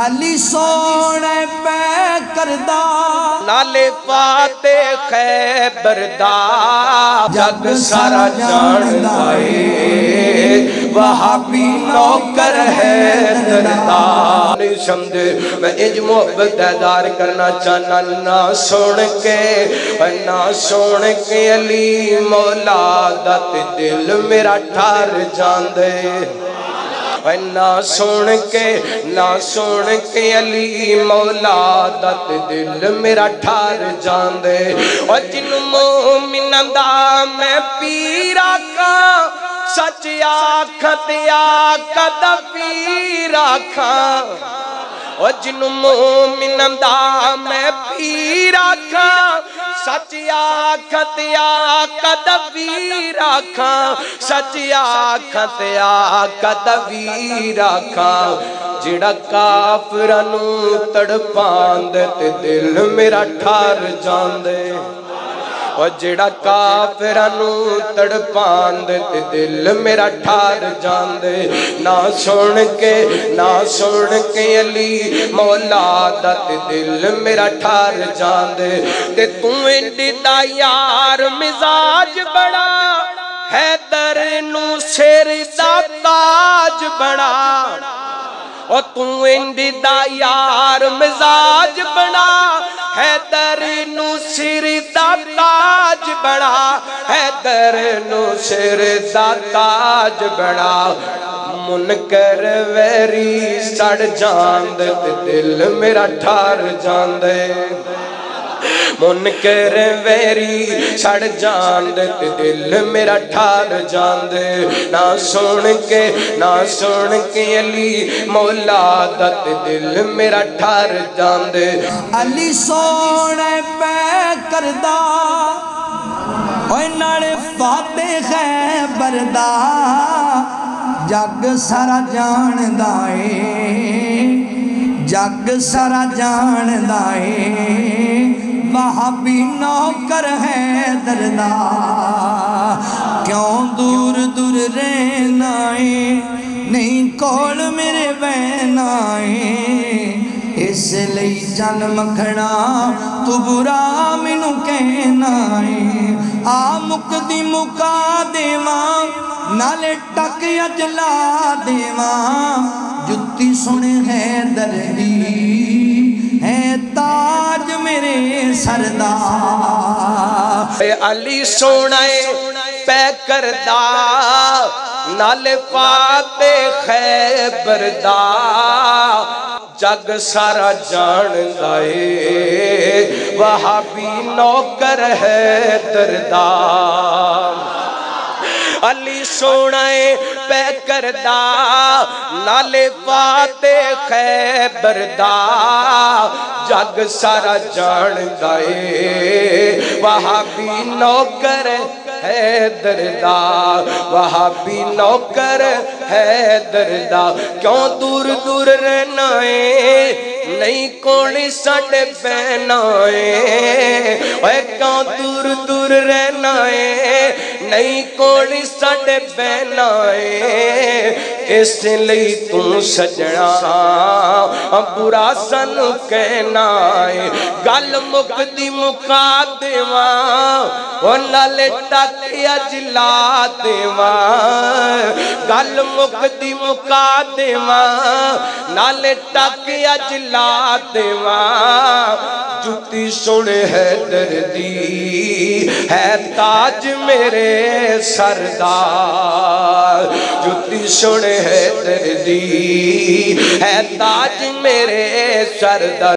अली सोने पै करदा नाले पाते खैबर दा जग सारा जानदा ਏ वहाबी नौकर है दरदा नहीं समझे मैं इज़ मोहब्बत दार करना चाहना ना सुन के ना सुन के अली मौला दत दिल मेरा ठार जांदे ना सुन के, ना सुन के अली मौला दत दिल मेरा ठार जांदे। और मैं पीरा का सच आखत आकद पीरा खा और मैं खा ਸੱਚ ਆਖਤ ਆਕਦ ਵੀ ਰਾਖਾਂ ਸੱਚ ਆਖਤ ਆਕਦ ਵੀ ਰਾਖਾਂ ਜਿਹੜਾ ਕਾਫਰਾਂ ਨੂੰ ਤੜਪਾਉਂਦੇ ਤੇ ਦਿਲ ਮੇਰਾ ਠਰ ਜਾਂਦੇ। ਉਹ ਜਿਹੜਾ ਕਾਫਰਾਂ ਨੂੰ ਤੜਪਾਉਂਦੇ ਤੇ ਦਿਲ ਮੇਰਾ ਠਾਰ ਜਾਂਦੇ ਨਾ ਸੁਣ ਕੇ ਨਾ ਸੁਣ ਕੇ ਅਲੀ ਮੌਲਾ ਦਾ ਤੇ ਦਿਲ ਮੇਰਾ ਠਾਰ ਜਾਂਦੇ ਤੇ ਤੂੰ ਇੰਡੀ ਦਾ ਯਾਰ ਮਿਜ਼ਾਜ ਬੜਾ ਹੈਦਰ ਨੂੰ ਸਿਰ ਦਾ ਤਾਜ ਬਣਾ ਉਹ ਤੂੰ ਇੰਦੀ ਦਾ ਯਾਰ ਮਿਜ਼ਾਜ ਬਣਾ हैदर नु सिर दा ताज बना मुनकर वैरी सड़ जांद ते दिल मेरा ठार जांदे मुनकर वैरी सड़ जांद ते दिल मेरा ठार जांद ना सुन के, ना सुन के अली, मौला दत दिल मेरा ठार जांद अली सोने पै करदा, ओए नाले फाते खैबर दा, जग सारा जानदा ਏ जग सारा जानदा ਏ वहाबी नौकर है दरदा क्यों दूर दूर रहना है नहीं कोल मेरे बहना है इस ਲਈ ਜਨ ਮਖਣਾ ਤੂੰ ਬੁਰਾ ਮੈਨੂੰ ਕਹਿਣਾ ਏ ਆ ਮੁਕਦੀ ਮੁਕਾ ਦੇਵਾਂ ਨਾਲੇ ਟੱਕ ਅਜਲਾ ਦੇਵਾਂ ਜੁੱਤੀ ਸੁਣ ਹੈ ਦਰਦੀ है ताज मेरे सरदार अली सोना पै करदा। नल पापे खैबर दा। जग सारा जानदा गए वहाबी नौकर है दरदा। अली सोना पै करदा पाते दा जग सारा जानदा ਏ वहाबी नौकर है दरदा। वहाबी नौकर है दरदा। क्यों दूर दूर रहना है नहीं कोनी साढ़े बहना है क्यों दूर दूर रहना है नहीं कोड़ी साढ़े है इसलिए तू सजना। बुरा सन कहना है। गल मुकदी मुका देवा। नाले अज ला देवा। गल मुकदी मुका देवा। नाले अज ला देवा। जुती सोने है दी है ताज मेरे सरदार। जुती सोने है दी है ताज मेरे सरदार।